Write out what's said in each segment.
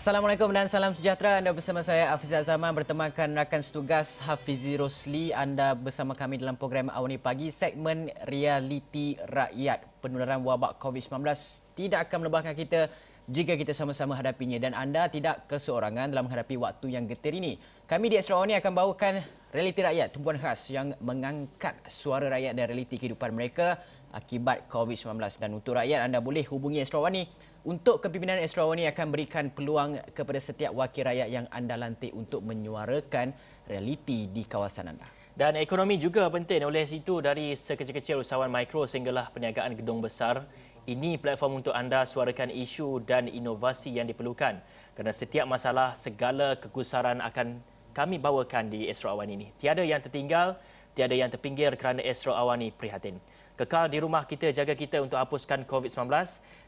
Assalamualaikum dan salam sejahtera. Anda bersama saya Afizal Zaman bertemakan rakan setugas Hafizi Rosli. Anda bersama kami dalam program Awani Pagi segmen Realiti Rakyat. Penularan wabak COVID-19 tidak akan melebahkan kita jika kita sama-sama hadapinya dan anda tidak keseorangan dalam menghadapi waktu yang getir ini. Kami di Astro Awani akan bawakan Realiti Rakyat, tumpuan khas yang mengangkat suara rakyat dan realiti kehidupan mereka akibat COVID-19. Dan untuk rakyat, anda boleh hubungi Astro untuk kepimpinan Astro akan berikan peluang kepada setiap wakil rakyat yang anda lantik untuk menyuarakan realiti di kawasan anda. Dan ekonomi juga penting oleh situ dari sekecil-kecil usahawan mikro sehinggalah perniagaan gedung besar. Ini platform untuk anda suarakan isu dan inovasi yang diperlukan. Kerana setiap masalah, segala kegusaran akan kami bawakan di Astro Awani ini. Tiada yang tertinggal, tiada yang terpinggir kerana Astro Awani prihatin. Kekal di rumah kita, jaga kita untuk hapuskan COVID-19.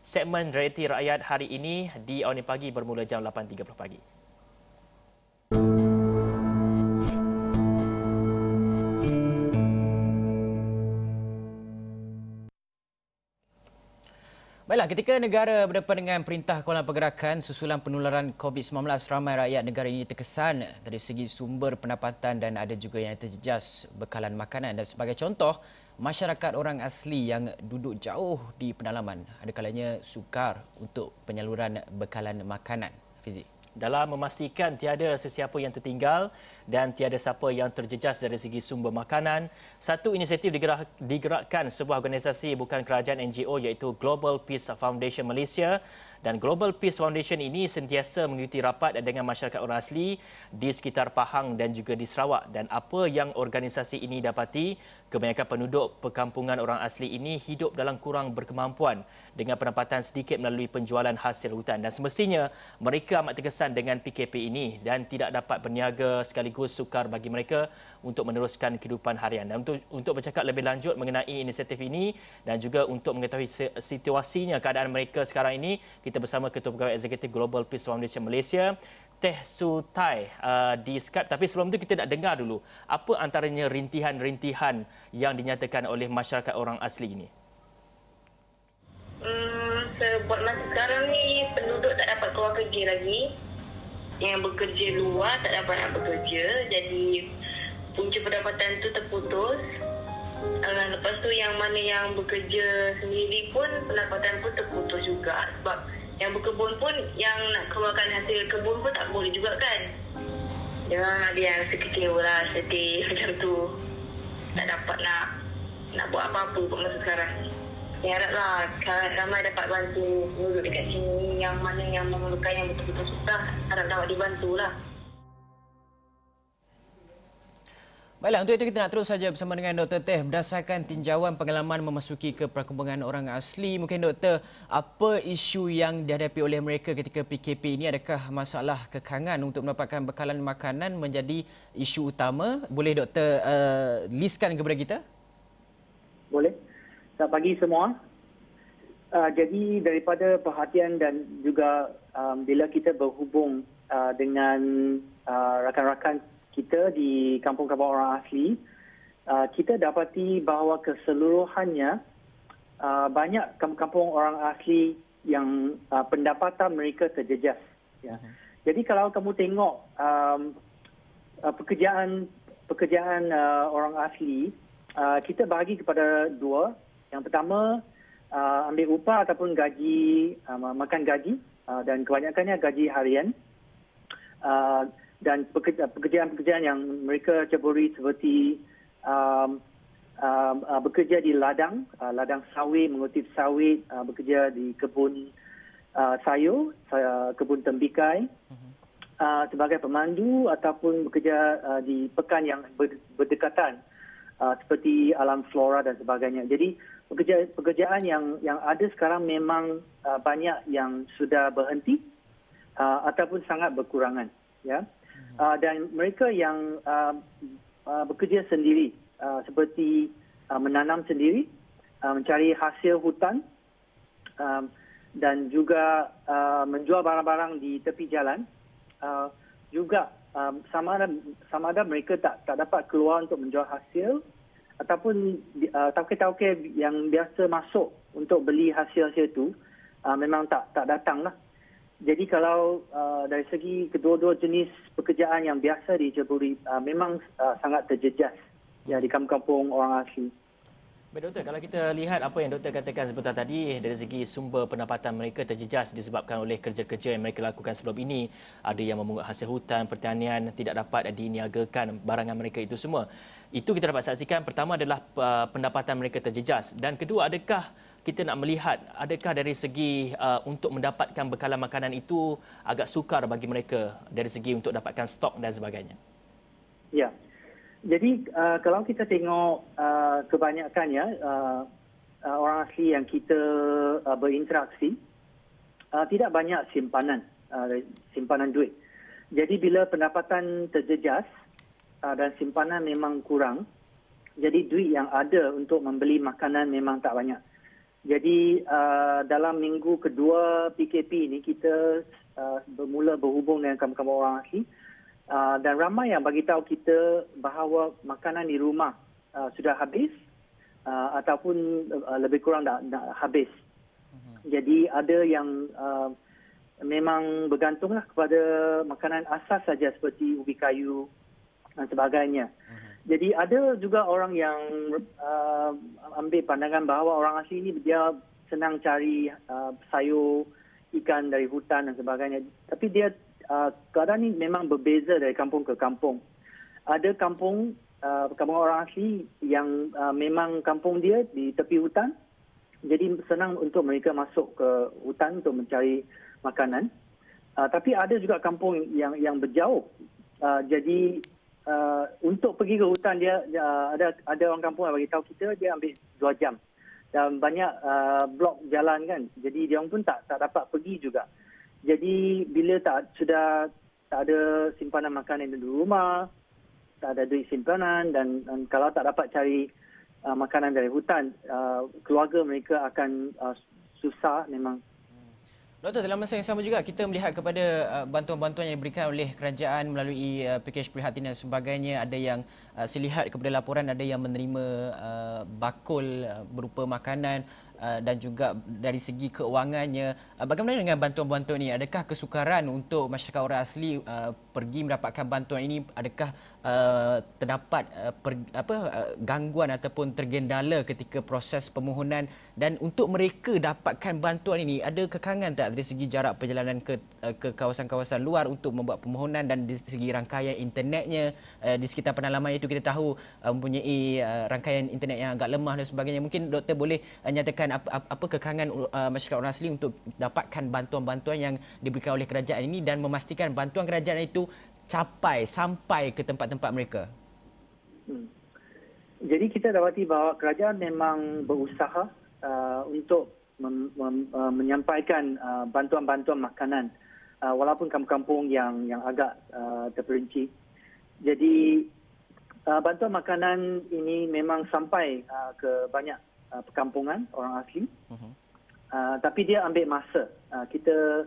Segmen Realiti Rakyat hari ini di Awani Pagi bermula jam 8.30 pagi. Baiklah, ketika negara berdepan dengan perintah kawalan pergerakan susulan penularan COVID-19, ramai rakyat negara ini terkesan dari segi sumber pendapatan dan ada juga yang terjejas bekalan makanan. Dan sebagai contoh, masyarakat orang asli yang duduk jauh di pedalaman ada kalanya sukar untuk penyaluran bekalan makanan. Fizik dalam memastikan tiada sesiapa yang tertinggal dan tiada siapa yang terjejas dari segi sumber makanan. Satu inisiatif digerak, digerakkan sebuah organisasi bukan kerajaan NGO iaitu Global Peace Foundation Malaysia dan Global Peace Foundation ini sentiasa mengikuti rapat dengan masyarakat orang asli di sekitar Pahang dan juga di Sarawak. Dan apa yang organisasi ini dapati kebanyakan penduduk perkampungan orang asli ini hidup dalam kurang berkemampuan dengan pendapatan sedikit melalui penjualan hasil hutan. Dan semestinya mereka amat terkesan dengan PKP ini dan tidak dapat berniaga sekaligus sukar bagi mereka untuk meneruskan kehidupan harian. Dan untuk untuk bercakap lebih lanjut mengenai inisiatif ini dan juga untuk mengetahui situasinya keadaan mereka sekarang ini kita bersama Ketua Pegawai Eksekutif Global Peace Foundation Malaysia, Teh Su Tai uh, di Skype. Tapi sebelum itu kita nak dengar dulu apa antaranya rintihan-rintihan yang dinyatakan oleh masyarakat orang asli ini. Hmm, sebab masa sekarang ni penduduk tak dapat keluar kerja lagi. Yang bekerja luar tak dapat nak bekerja. Jadi punca pendapatan tu terputus. Uh, lepas tu yang mana yang bekerja sendiri pun pendapatan pun terputus juga sebab yang berkebun pun yang nak keluarkan hasil kebun pun tak boleh juga kan? Dia ada yang sekecewa lah sedih macam tu. Tak dapat nak nak buat apa-apa pun masa sekarang. Yang haraplah ramai dapat bantu. Duduk dekat sini yang mana yang memerlukan yang betul-betul susah harap dapat dibantu lah Baiklah, untuk itu kita nak terus saja bersama dengan Dr. Teh. Berdasarkan tinjauan pengalaman memasuki ke perkembangan orang asli, mungkin Doktor, apa isu yang dihadapi oleh mereka ketika PKP ini? Adakah masalah kekangan untuk mendapatkan bekalan makanan menjadi isu utama? Boleh Doktor uh, listkan kepada kita? Boleh. Selamat pagi semua. Uh, jadi daripada perhatian dan juga um, bila kita berhubung uh, dengan uh, rakan-rakan kita di kampung-kampung orang asli, uh, kita dapati bahawa keseluruhannya uh, banyak kampung-kampung orang asli yang uh, pendapatan mereka terjejas. Ya. Uh-huh. Jadi kalau kamu tengok um, uh, pekerjaan pekerjaan uh, orang asli, uh, kita bagi kepada dua. Yang pertama uh, ambil upah ataupun gaji uh, makan gaji uh, dan kebanyakannya gaji harian. Uh, dan pekerjaan-pekerjaan yang mereka ceburi seperti um, um, uh, bekerja di ladang, uh, ladang sawit, mengutip sawit, uh, bekerja di kebun uh, sayur, uh, kebun tembikai mhm. uh, sebagai pemandu ataupun bekerja uh, di pekan yang berdekatan uh, seperti alam flora dan sebagainya. Jadi pekerjaan, pekerjaan yang yang ada sekarang memang uh, banyak yang sudah berhenti uh, ataupun sangat berkurangan. Ya. Uh, dan mereka yang uh, uh, bekerja sendiri uh, seperti uh, menanam sendiri, uh, mencari hasil hutan uh, dan juga uh, menjual barang-barang di tepi jalan, uh, juga uh, sama ada sama ada mereka tak tak dapat keluar untuk menjual hasil ataupun uh, tauke-tauke yang biasa masuk untuk beli hasil-hasil itu uh, memang tak tak datang lah. Jadi kalau uh, dari segi kedua-dua jenis pekerjaan yang biasa diceburi uh, memang uh, sangat terjejas ya di kampung-kampung orang asli. Baik doktor, kalau kita lihat apa yang doktor katakan sebentar tadi dari segi sumber pendapatan mereka terjejas disebabkan oleh kerja-kerja yang mereka lakukan sebelum ini, ada yang memungut hasil hutan, pertanian tidak dapat diniagakan barangan mereka itu semua. Itu kita dapat saksikan pertama adalah uh, pendapatan mereka terjejas dan kedua adakah kita nak melihat adakah dari segi uh, untuk mendapatkan bekalan makanan itu agak sukar bagi mereka dari segi untuk dapatkan stok dan sebagainya. Ya. Jadi uh, kalau kita tengok uh, kebanyakannya uh, uh, orang asli yang kita uh, berinteraksi uh, tidak banyak simpanan uh, simpanan duit. Jadi bila pendapatan terjejas uh, dan simpanan memang kurang, jadi duit yang ada untuk membeli makanan memang tak banyak. Jadi uh, dalam minggu kedua PKP ini kita uh, bermula berhubung dengan kamu-kamu orang asli. Dan ramai yang bagi tahu kita bahawa makanan di rumah uh, sudah habis uh, ataupun uh, lebih kurang dah, dah habis. Uh-huh. Jadi ada yang uh, memang bergantunglah kepada makanan asas saja seperti ubi kayu dan sebagainya. Uh-huh. Jadi ada juga orang yang uh, ambil pandangan bahawa orang asli ini dia senang cari uh, sayur, ikan dari hutan dan sebagainya. Tapi dia uh, keadaan ini memang berbeza dari kampung ke kampung. Ada kampung uh, kampung orang asli yang uh, memang kampung dia di tepi hutan. Jadi senang untuk mereka masuk ke hutan untuk mencari makanan. Uh, tapi ada juga kampung yang yang berjauh. Uh, jadi uh, untuk pergi ke hutan dia uh, ada ada orang kampung yang bagi tahu kita dia ambil dua jam. Dan banyak uh, blok jalan kan. Jadi dia pun tak tak dapat pergi juga. Jadi bila tak sudah tak ada simpanan makanan di rumah, tak ada duit simpanan dan, dan kalau tak dapat cari uh, makanan dari hutan, uh, keluarga mereka akan uh, susah memang. Doktor, dalam masa yang sama juga kita melihat kepada uh, bantuan-bantuan yang diberikan oleh kerajaan melalui uh, pakej prihatin dan sebagainya. Ada yang uh, saya lihat kepada laporan ada yang menerima bakul berupa makanan Uh, dan juga dari segi keuangannya. Uh, bagaimana dengan bantuan-bantuan ini? Adakah kesukaran untuk masyarakat orang asli uh, pergi mendapatkan bantuan ini? Adakah uh, terdapat uh, per, apa uh, gangguan ataupun tergendala ketika proses permohonan dan untuk mereka dapatkan bantuan ini ada kekangan tak dari segi jarak perjalanan ke uh, ke kawasan-kawasan luar untuk membuat permohonan dan di segi rangkaian internetnya? Uh, di sekitar penalaman itu kita tahu uh, mempunyai uh, rangkaian internet yang agak lemah dan sebagainya. Mungkin doktor boleh uh, nyatakan apa, apa kekangan uh, masyarakat orang asli untuk dapatkan bantuan-bantuan yang diberikan oleh kerajaan ini dan memastikan bantuan kerajaan itu capai sampai ke tempat-tempat mereka? Hmm. Jadi kita dapati bahawa kerajaan memang berusaha uh, untuk mem, mem, uh, menyampaikan uh, bantuan-bantuan makanan uh, walaupun kampung-kampung yang yang agak uh, terperinci. Jadi uh, bantuan makanan ini memang sampai uh, ke banyak uh, perkampungan orang asli. Uh-huh. Uh, tapi dia ambil masa. Uh, kita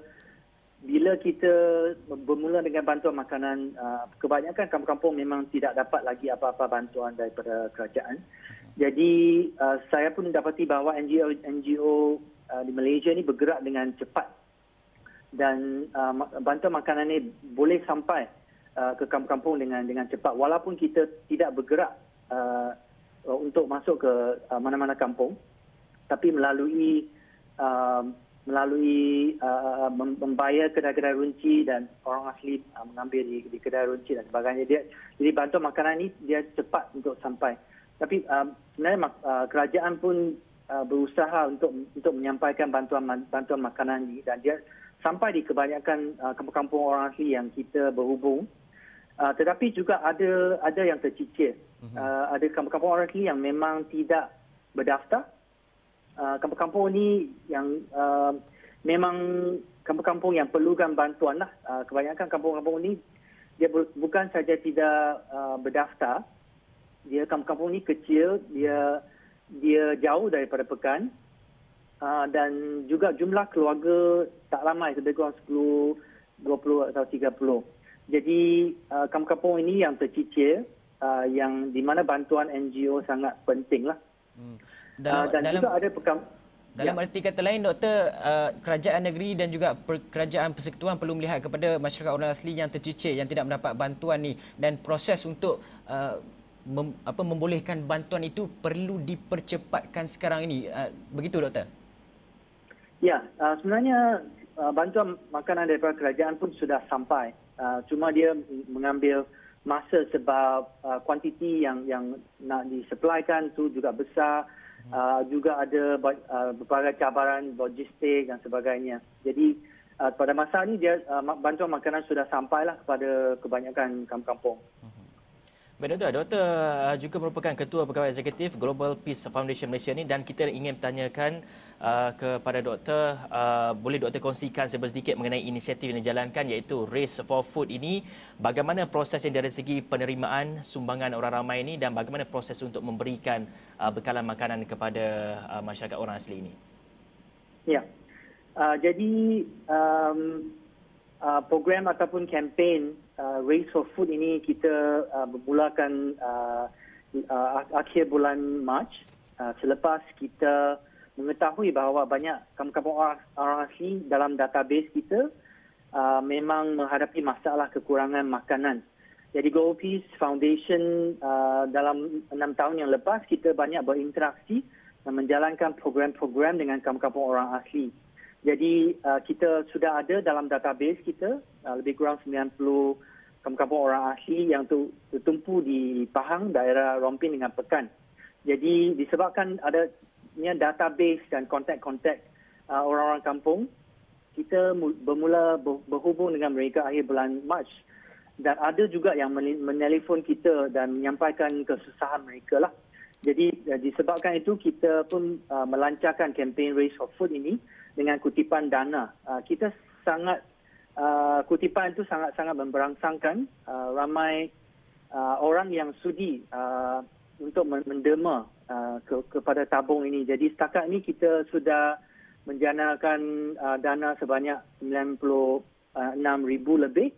bila kita bermula dengan bantuan makanan, uh, kebanyakan kampung-kampung memang tidak dapat lagi apa-apa bantuan daripada kerajaan. Jadi uh, saya pun dapati bahawa NGO NGO uh, di Malaysia ini bergerak dengan cepat. Dan bantuan makanan ini boleh sampai ke kampung-kampung dengan dengan cepat. Walaupun kita tidak bergerak untuk masuk ke mana-mana kampung. Tapi melalui melalui uh, membayar kedai-kedai runci dan orang asli uh, mengambil di, di kedai runci dan sebagainya. Dia, jadi bantuan makanan ini dia cepat untuk sampai. Tapi uh, sebenarnya uh, kerajaan pun uh, berusaha untuk untuk menyampaikan bantuan bantuan makanan ini dan dia sampai di kebanyakan uh, kampung-kampung orang asli yang kita berhubung. Uh, tetapi juga ada ada yang tercicir. Mhm. Uh, ada kampung-kampung orang asli yang memang tidak berdaftar Uh, kampung-kampung ni yang uh, memang kampung-kampung yang perlukan bantuan lah. Uh, kebanyakan kampung-kampung ni dia bu- bukan saja tidak uh, berdaftar, dia kampung-kampung ni kecil, dia dia jauh daripada pekan uh, dan juga jumlah keluarga tak ramai, lebih kurang 10, 20 atau 30. Jadi uh, kampung-kampung ini yang tercicir, uh, yang di mana bantuan NGO sangat penting lah. Hmm. Dalam, uh, dan dalam, juga ada pekam. Dalam ya. arti kata lain, Doktor, uh, kerajaan negeri dan juga kerajaan persekutuan perlu melihat kepada masyarakat orang asli yang tercicir, yang tidak mendapat bantuan ni dan proses untuk uh, mem, apa, membolehkan bantuan itu perlu dipercepatkan sekarang ini. Uh, begitu, Doktor? Ya, uh, sebenarnya uh, bantuan makanan daripada kerajaan pun sudah sampai. Uh, cuma dia mengambil masa sebab uh, kuantiti yang yang nak disupplykan tu juga besar uh, juga ada uh, berbagai cabaran logistik dan sebagainya. Jadi uh, pada masa ini dia uh, bantuan makanan sudah sampailah kepada kebanyakan kampung-kampung. Baik Doktor, Doktor uh, juga merupakan Ketua Pegawai Eksekutif Global Peace Foundation Malaysia ini dan kita ingin bertanyakan uh, kepada Doktor, uh, boleh Doktor kongsikan sedikit mengenai inisiatif yang dijalankan iaitu Race for Food ini. Bagaimana prosesnya dari segi penerimaan sumbangan orang ramai ini dan bagaimana proses untuk memberikan uh, bekalan makanan kepada uh, masyarakat orang asli ini? Ya, uh, jadi um, uh, program ataupun kempen uh, Race for Food ini kita uh, bermulakan uh, uh, akhir bulan Mac uh, selepas kita mengetahui bahawa banyak kampung-kampung orang, asli dalam database kita uh, memang menghadapi masalah kekurangan makanan. Jadi Global Peace Foundation uh, dalam enam tahun yang lepas kita banyak berinteraksi dan menjalankan program-program dengan kampung-kampung orang asli. Jadi uh, kita sudah ada dalam database kita uh, lebih kurang 90 kampung-kampung orang asli yang tu, tertumpu di Pahang, daerah Rompin dengan Pekan. Jadi disebabkan ada database dan kontak-kontak uh, orang-orang kampung, kita bermula berhubung dengan mereka akhir bulan Mac dan ada juga yang menelpon kita dan menyampaikan kesusahan mereka lah. Jadi uh, disebabkan itu kita pun uh, melancarkan kempen Race for Food ini dengan kutipan dana. Uh, kita sangat uh, kutipan itu sangat-sangat memberangsangkan uh, ramai uh, orang yang sudi uh, untuk menderma uh, ke, kepada tabung ini. Jadi setakat ini kita sudah menjanakan uh, dana sebanyak 96,000 lebih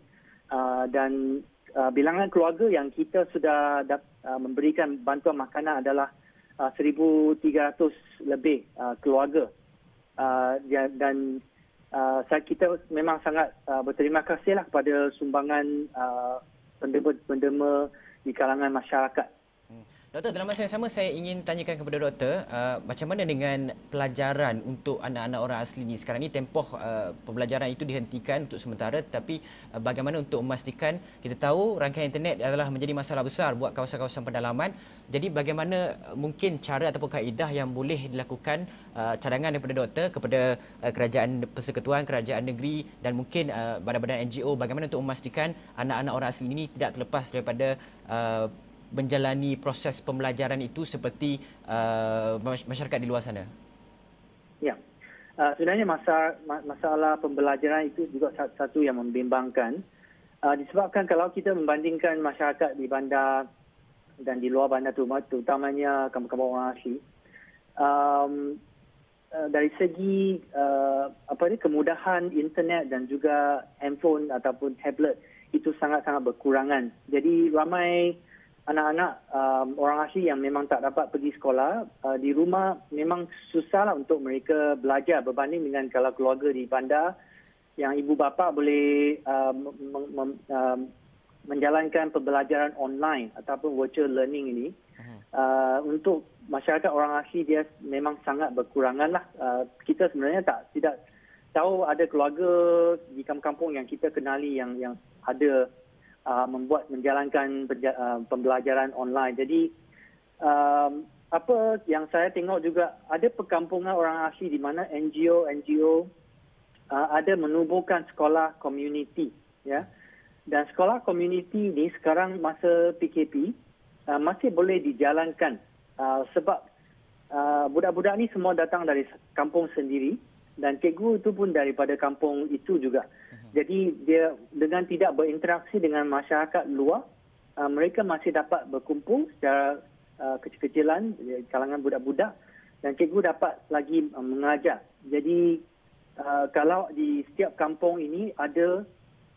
uh, dan uh, bilangan keluarga yang kita sudah uh, memberikan bantuan makanan adalah uh, 1,300 lebih uh, keluarga uh, dan uh, kita memang sangat uh, berterima kasihlah kepada sumbangan uh, pendema-pendema di kalangan masyarakat. Doktor, dalam masa yang sama saya ingin tanyakan kepada doktor, uh, macam mana dengan pelajaran untuk anak-anak orang asli ini? Sekarang ini tempoh uh, pembelajaran itu dihentikan untuk sementara tetapi uh, bagaimana untuk memastikan kita tahu rangkaian internet adalah menjadi masalah besar buat kawasan-kawasan pedalaman. Jadi bagaimana uh, mungkin cara ataupun kaedah yang boleh dilakukan uh, cadangan daripada doktor kepada uh, kerajaan persekutuan, kerajaan negeri dan mungkin uh, badan-badan NGO bagaimana untuk memastikan anak-anak orang asli ini tidak terlepas daripada uh, menjalani proses pembelajaran itu seperti uh, masyarakat di luar sana? Ya, uh, sebenarnya masalah, masalah pembelajaran itu juga satu yang membimbangkan. Uh, disebabkan kalau kita membandingkan masyarakat di bandar dan di luar bandar terutamanya kampung-kampung orang asli, um, uh, dari segi uh, apa ni kemudahan internet dan juga handphone ataupun tablet itu sangat-sangat berkurangan. Jadi ramai anak-anak um, orang asli yang memang tak dapat pergi sekolah uh, di rumah memang susahlah untuk mereka belajar berbanding dengan kalau keluarga di bandar yang ibu bapa boleh um, um, menjalankan pembelajaran online ataupun virtual learning ini. Uh, untuk masyarakat orang asli dia memang sangat berkurangan lah. Uh, kita sebenarnya tak tidak tahu ada keluarga di kampung-kampung yang kita kenali yang yang ada uh, membuat menjalankan uh, pembelajaran online. Jadi um, apa yang saya tengok juga ada perkampungan orang asli di mana NGO NGO uh, ada menubuhkan sekolah community ya. Dan sekolah community ini sekarang masa PKP uh, masih boleh dijalankan uh, sebab uh, budak-budak ni semua datang dari kampung sendiri dan cikgu itu pun daripada kampung itu juga. Jadi dia dengan tidak berinteraksi dengan masyarakat luar, uh, mereka masih dapat berkumpul secara uh, kecil-kecilan kalangan budak-budak dan cikgu dapat lagi uh, mengajar. Jadi uh, kalau di setiap kampung ini ada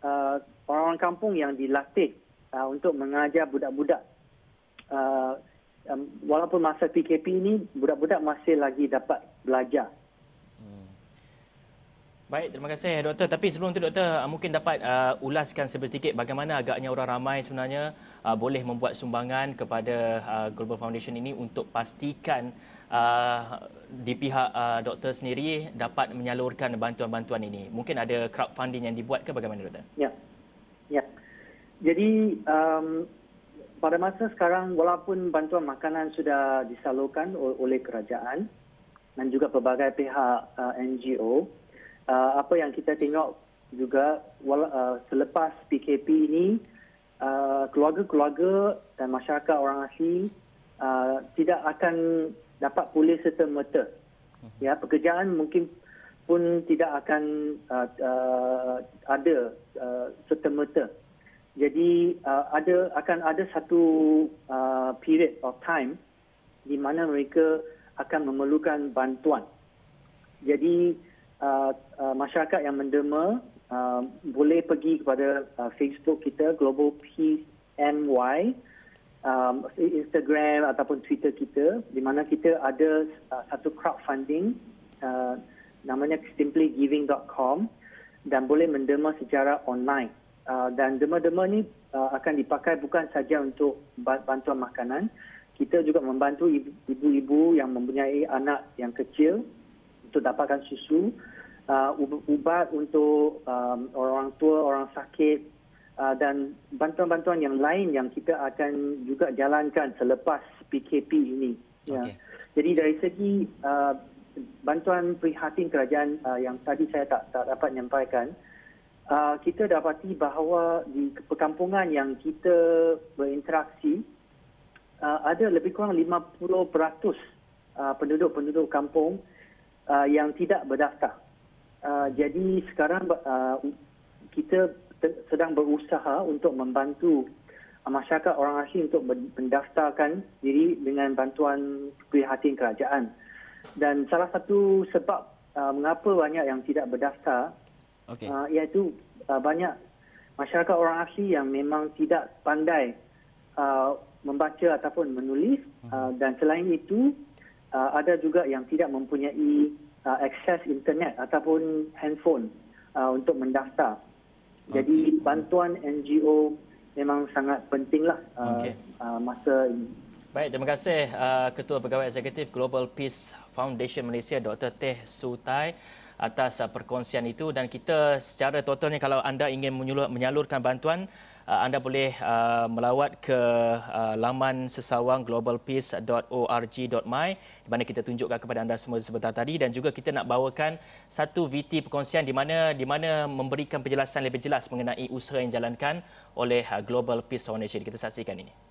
uh, orang-orang kampung yang dilatih uh, untuk mengajar budak-budak. Uh, um, walaupun masa PKP ini budak-budak masih lagi dapat belajar Baik, terima kasih doktor. Tapi sebelum itu doktor mungkin dapat uh, ulaskan sedikit bagaimana agaknya orang ramai sebenarnya uh, boleh membuat sumbangan kepada uh, Global Foundation ini untuk pastikan uh, di pihak uh, doktor sendiri dapat menyalurkan bantuan-bantuan ini. Mungkin ada crowdfunding yang dibuat ke bagaimana doktor? Ya. Ya. Jadi um, pada masa sekarang walaupun bantuan makanan sudah disalurkan oleh kerajaan dan juga pelbagai pihak uh, NGO uh, apa yang kita tengok juga uh, selepas PKP ini uh, keluarga-keluarga dan masyarakat orang asing uh, tidak akan dapat pulih serta-merta. Mhm. Ya, pekerjaan mungkin pun tidak akan uh, uh, ada uh, serta-merta. Jadi uh, ada akan ada satu uh, period of time di mana mereka akan memerlukan bantuan. Jadi uh, uh, masyarakat yang menderma uh, boleh pergi kepada uh, Facebook kita Global Peace MY um, Instagram ataupun Twitter kita di mana kita ada uh, satu crowdfunding uh, namanya simplygiving.com dan boleh menderma secara online. Uh, dan derma-derma ni uh, akan dipakai bukan saja untuk bantuan makanan kita juga membantu ibu-ibu yang mempunyai anak yang kecil untuk dapatkan susu uh, ubat untuk um, orang tua, orang sakit uh, dan bantuan-bantuan yang lain yang kita akan juga jalankan selepas PKP ini. Ya. Okay. Jadi dari segi uh, bantuan prihatin kerajaan uh, yang tadi saya tak, tak dapat menyampaikan, uh, kita dapati bahawa di perkampungan yang kita berinteraksi, uh, ada lebih kurang 50% uh, penduduk-penduduk kampung uh, yang tidak berdaftar. Uh, jadi sekarang uh, kita sedang berusaha untuk membantu uh, masyarakat orang asing untuk mendaftarkan diri dengan bantuan prihatin kerajaan. Dan salah satu sebab uh, mengapa banyak yang tidak berdaftar okay. uh, iaitu uh, banyak masyarakat orang asing yang memang tidak pandai uh, membaca ataupun menulis hmm. uh, dan selain itu uh, ada juga yang tidak mempunyai uh, akses internet ataupun handphone uh, untuk mendaftar. Okay. Jadi bantuan NGO memang sangat pentinglah uh, okay. uh, masa ini. Baik, terima kasih uh, Ketua Pegawai Eksekutif Global Peace Foundation Malaysia Dr. Teh Sutai atas uh, perkongsian itu dan kita secara totalnya kalau anda ingin menyalurkan bantuan anda boleh uh, melawat ke uh, laman sesawang globalpeace.org.my di mana kita tunjukkan kepada anda semua sebentar tadi dan juga kita nak bawakan satu VT perkongsian di mana di mana memberikan penjelasan lebih jelas mengenai usaha yang dijalankan oleh uh, Global Peace Foundation. Kita saksikan ini.